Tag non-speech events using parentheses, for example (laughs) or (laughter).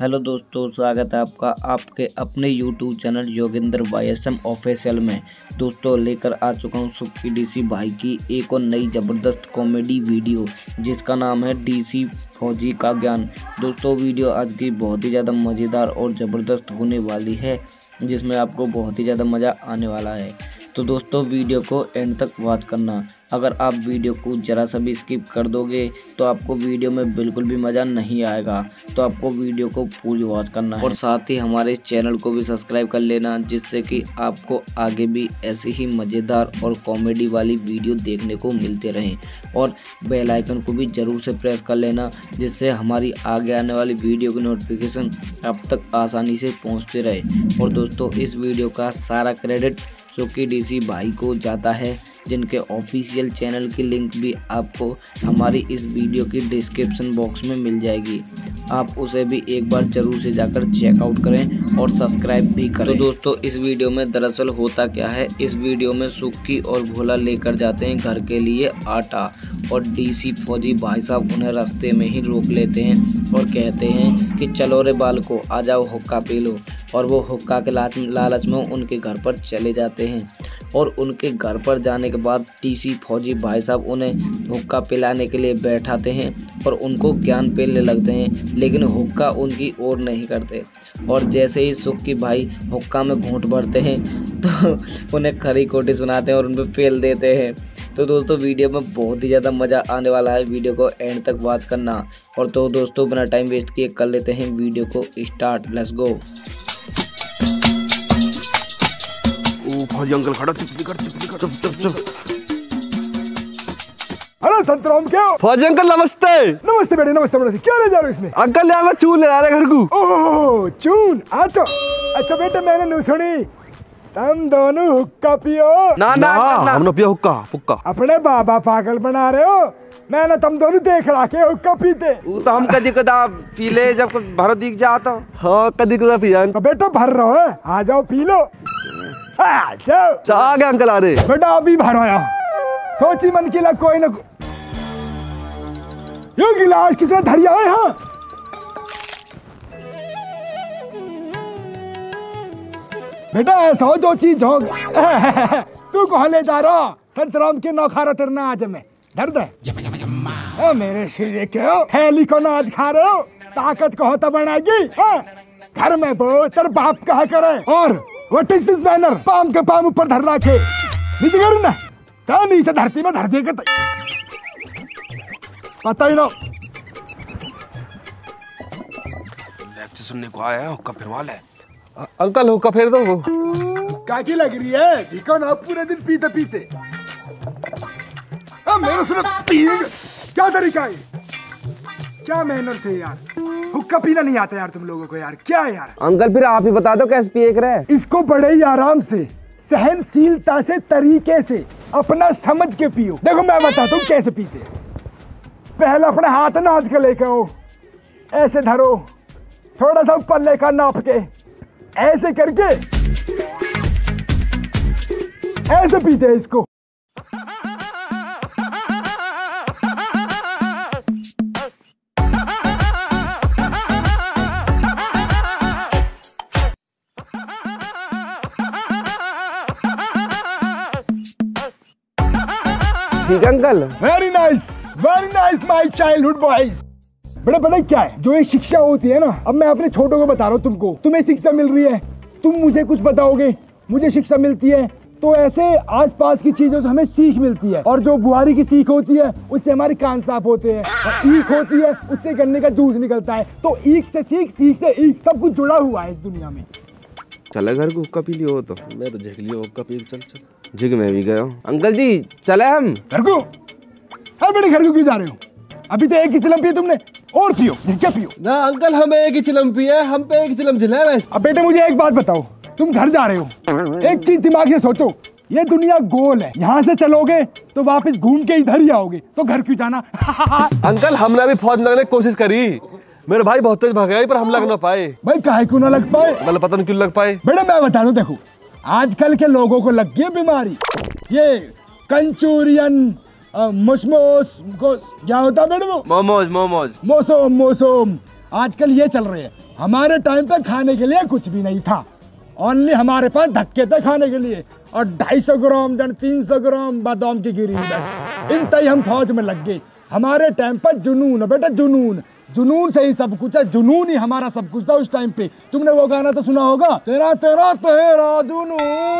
Hello दोस्तों, स्वागत है आपका आपके अपने YouTube channel Yogendra Y S M official में। दोस्तों, लेकर आ चुका हूँ सुक्की डीसी भाई की एक और नई ज़बरदस्त कॉमेडी वीडियो जिसका नाम है डीसी फौजी का ज्ञान। दोस्तों वीडियो आज की बहुत ही ज़्यादा मज़ेदार और ज़बरदस्त होने वाली है, जिसमें आपको बहुत ही ज़्यादा मज़ा आने वाला है। तो दोस्तों, वीडियो को एंड तक वॉच करना। अगर आप वीडियो को ज़रा सा भी स्किप कर दोगे तो आपको वीडियो में बिल्कुल भी मज़ा नहीं आएगा। तो आपको वीडियो को पूरी वॉच करना और साथ ही हमारे इस चैनल को भी सब्सक्राइब कर लेना, जिससे कि आपको आगे भी ऐसी ही मज़ेदार और कॉमेडी वाली वीडियो देखने को मिलते रहें। और बेल आइकन को भी ज़रूर से प्रेस कर लेना, जिससे हमारी आगे आने वाली वीडियो की नोटिफिकेशन अब तक आसानी से पहुँचते रहे। और दोस्तों, इस वीडियो का सारा क्रेडिट सुकी डीसी भाई को जाता है, जिनके ऑफिशियल चैनल की लिंक भी आपको हमारी इस वीडियो की डिस्क्रिप्शन बॉक्स में मिल जाएगी। आप उसे भी एक बार ज़रूर से जाकर चेकआउट करें और सब्सक्राइब भी करें। तो दोस्तों, इस वीडियो में दरअसल होता क्या है? इस वीडियो में सुक्की और भोला लेकर जाते हैं घर के लिए आटा और डीसी फौजी भाई साहब उन्हें रास्ते में ही रोक लेते हैं और कहते हैं कि, चलो रे बाल को आ जाओ हुक्का पी लो। और वो हुक्का के लालच में उनके घर पर चले जाते हैं। और उनके घर पर जाने के बाद टीसी फौजी भाई साहब उन्हें हुक्का पिलाने के लिए बैठाते हैं और उनको ज्ञान पेलने लगते हैं, लेकिन हुक्का उनकी ओर नहीं करते। और जैसे ही सुख सुक्की भाई हुक्का में घूट भरते हैं तो उन्हें खरी कोटी सुनाते हैं और उन पर फेल देते हैं। तो दोस्तों, वीडियो में बहुत ही ज़्यादा मज़ा आने वाला है। वीडियो को एंड तक वॉच करना। और तो दोस्तों, बिना टाइम वेस्ट किए कर लेते हैं। वीडियो को स्टार्ट। Let's go. फौजी अंकल खड़ा चुप कर चुप कर चुप चुप चुप। हेलो संतराम क्या हो? फौजी अंकल नमस्ते। नमस्ते बेटे नमस्ते बेटे क्या ले जा रहे हो इसमें? अंकल यहाँ मैं चूल ले आ रहे घर को। ओह चून आटो। अच्छा बेटे मैंने नहीं सुनी। तुम दोनों हुक्का पियो। ना ना ना हमने पिया हुक्का हुक्का। अपने बाबा पागल बना रहे हो। मैंने तुम दोनों देख रहा के हुक्का पीते। वो तो हम कदी कदा पी ले जब भरो दिख जाता। हाँ कदी कदा पिया। तो बेटा भर रहो है। आ जाओ पी लो। आ गए अंकल आ रहे। बेटा अभी भर आया। सोची मन की लग कोई ना को- यो गिलास किसने धरिया है हाँ? बेटा ऐसा हो जो चीज़ हो (laughs) तू कहा ले जा रहा? संतराम के नौखारा तेरना आज में। डर दे। मेरे शरीर के हो थैली को नाच खा रहे हो। ताकत को होता बनाएगी हाँ? घर में बो तेरे बाप कहा करे। और what is this banner palm के पाम ऊपर धर रखे। नीचे कर ना। क्या नीचे? धरती में धर देगा तो पता ही ना लेक्चर सुनने को आया है हुक्का फिरवा ले। अंकल हुक्का फेर दो। काकी लग रही है। जिको ना पूरे दिन पीते पीते अब मेरे सुनो पी क्या तरीका है? क्या मेहनत से यार? हुक्का पीना नहीं आता यार तुम लोगों को यार। क्या यार? अंकल फिर आप ही बता दो कैसे पिए रहे इसको बड़े ही आराम से सहनशीलता से तरीके से अपना समझ के पियो। देखो मैं बताता हूँ कैसे पीते पहले अपने हाथ नाच के लेके आओ। ऐसे धरो। थोड़ा सा ऊपर लेकर नाप के। ऐसे करके। ऐसे पीते हैं इसको। ठीक uncle? Very nice very nice my childhood boys बड़े बड़े क्या है? जो ये शिक्षा होती है ना, अब मैं अपने छोटों को बता रहा हूँ तुमको। तुम्हें शिक्षा मिल रही है। तुम मुझे कुछ बताओगे? मुझे शिक्षा मिलती है। तो ऐसे आसपास की चीज़ों से हमें सीख मिलती है। और जो बुहारी की सीख होती है, उससे हमारे कान साफ़ होते हैं। और ईख होती है, उससे गन्ने का जूस निकलता है। तो ईख से सीख सीख से ईख, सब कुछ जुड़ा हुआ है इस दुनिया में। चले घर को हुक्का पी लियो तो। मैं तो देख लिया हुक्का पी चल चल। जिग मैं भी गया। अंकल जी चले हम। घर को? हाँ बेटे घर को क्यों जा रहे हो? अभी तो एक ही चिलम पिए तुमने और पियो क्या पियो। ना अंकल हम एक ही चिलम पिए हम पे एक चिलम जिला है। अब बेटे मुझे एक बात बताओ तुम घर जा रहे हो? एक चीज़ दिमाग से सोचो ये दुनिया गोल है। यहाँ से चलोगे तो वापस घूम के इधर ही आओगे तो घर क्यों जाना? (laughs) अंकल हमने भी फौज लगने की कोशिश करी। मेरे भाई बहुत तेज भाग गए पर हम लग ना पाए। भाई काहे क्यों ना लग पाए? मतलब पता नहीं क्यों लग पाए। बेटे मैं बता दूँ देखो आजकल के लोगों को लग गई बीमारी। ये कंचूरियन मुशमोस को क्या होता है बेटे वो? मोमोज मोमोज। मौसम मौसम। आजकल ये चल रहे हैं। हमारे टाइम पे खाने के लिए कुछ भी नहीं था। ओनली हमारे पास धक्के थे खाने के लिए। और ढाई सौ ग्राम जन तीन सौ ग्राम बादाम की गिरी बस। इन तय हम फौज में लग गए। हमारे टाइम पर जुनून बेटा, जुनून। जुनून से ही सब कुछ है। जुनून ही हमारा सब कुछ था उस टाइम पे। तुमने वो गाना तो सुना होगा? तेरा तेरा तेरा जुनून।